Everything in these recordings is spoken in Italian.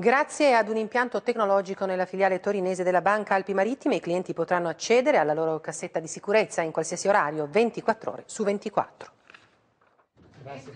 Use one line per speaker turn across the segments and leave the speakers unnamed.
Grazie ad un impianto tecnologico nella filiale torinese della Banca Alpi Marittime, i clienti potranno accedere alla loro cassetta di sicurezza in qualsiasi orario, 24 ore su 24.
Grazie.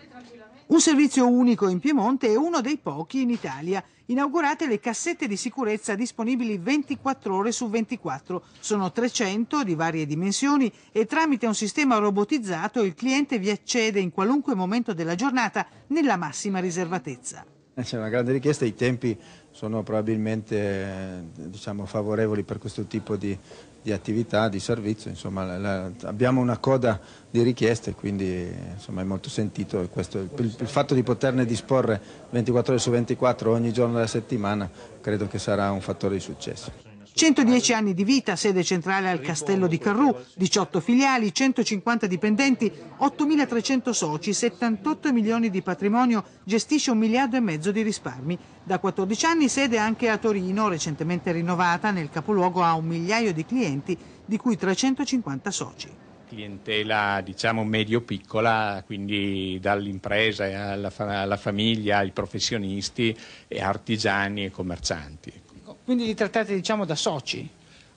Un servizio unico in Piemonte e uno dei pochi in Italia. Inaugurate le cassette di sicurezza disponibili 24 ore su 24. Sono 300 di varie dimensioni e tramite un sistema robotizzato il cliente vi accede in qualunque momento della giornata nella massima riservatezza.
C'è una grande richiesta, i tempi sono probabilmente diciamo, favorevoli per questo tipo di, di attività, di servizio, insomma, la, la, abbiamo una coda di richieste, quindi insomma, è molto sentito questo, il, il, fatto di poterne disporre 24 ore su 24 ogni giorno della settimana credo che sarà un fattore di successo.
110 anni di vita, sede centrale al Castello di Carrù, 18 filiali, 150 dipendenti, 8.300 soci, 78 milioni di patrimonio, gestisce un miliardo e mezzo di risparmi. Da 14 anni sede anche a Torino, recentemente rinnovata, nel capoluogo ha un migliaio di clienti, di cui 350 soci
clientela diciamo medio-piccola, quindi dall'impresa alla, alla, famiglia, ai professionisti, e artigiani e commercianti.
Quindi li trattate diciamo da soci?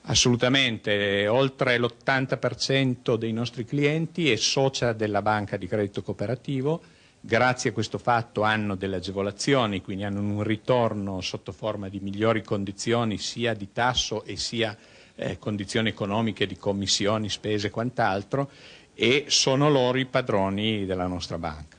Assolutamente, oltre l'80% dei nostri clienti è socia della banca di credito cooperativo, grazie a questo fatto hanno delle agevolazioni, quindi hanno un ritorno sotto forma di migliori condizioni sia di tasso e sia eh, condizioni economiche di commissioni, spese e quant'altro e sono loro i padroni della nostra banca.